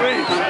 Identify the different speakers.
Speaker 1: Reeves.